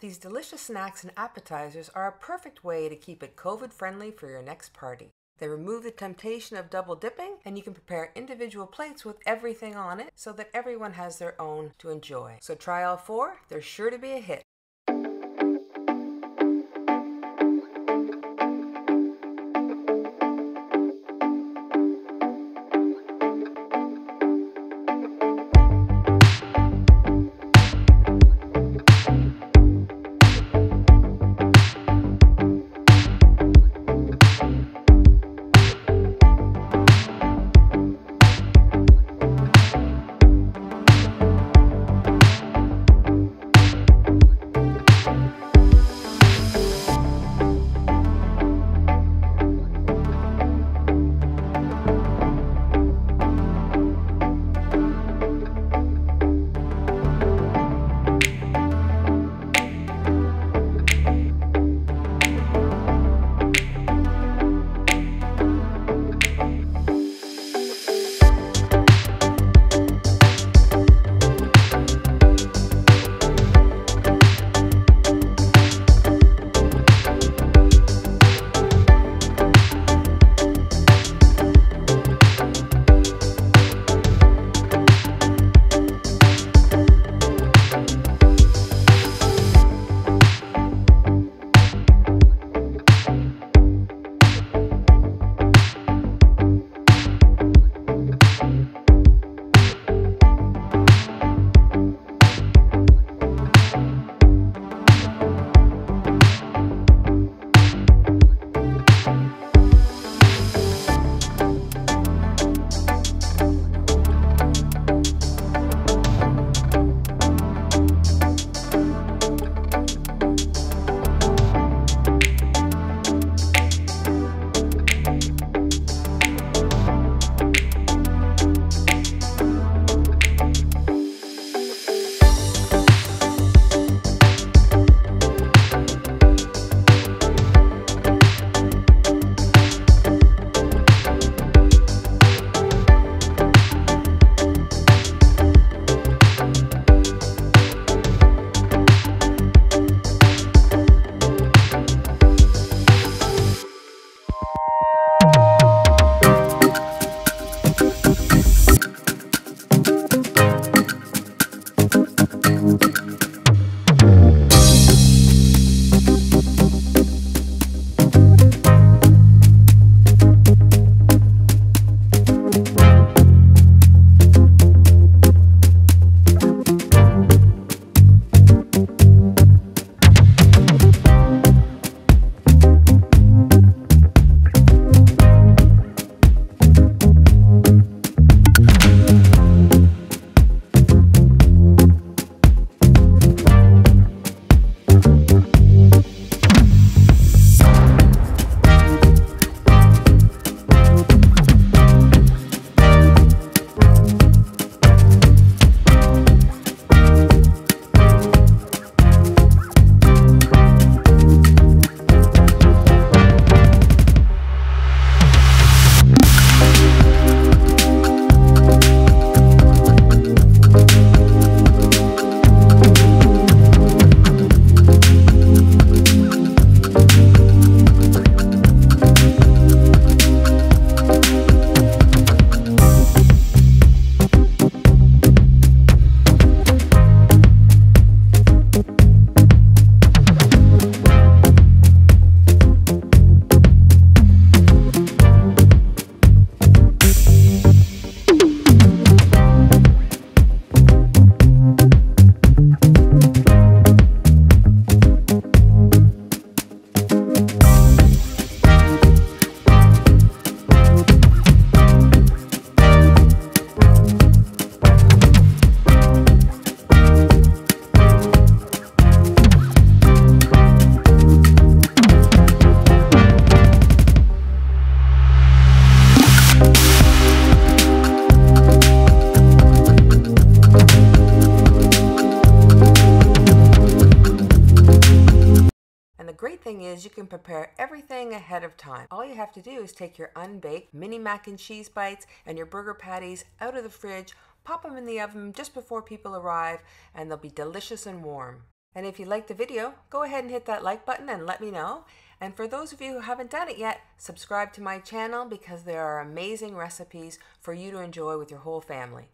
These delicious snacks and appetizers are a perfect way to keep it COVID friendly for your next party. They remove the temptation of double dipping, and you can prepare individual plates with everything on it so that everyone has their own to enjoy. So try all four, they're sure to be a hit. Thing is you can prepare everything ahead of time. All you have to do is take your unbaked mini mac and cheese bites and your burger patties out of the fridge, pop them in the oven just before people arrive, and they'll be delicious and warm. And if you liked the video, go ahead and hit that like button and let me know. And for those of you who haven't done it yet, subscribe to my channel because there are amazing recipes for you to enjoy with your whole family.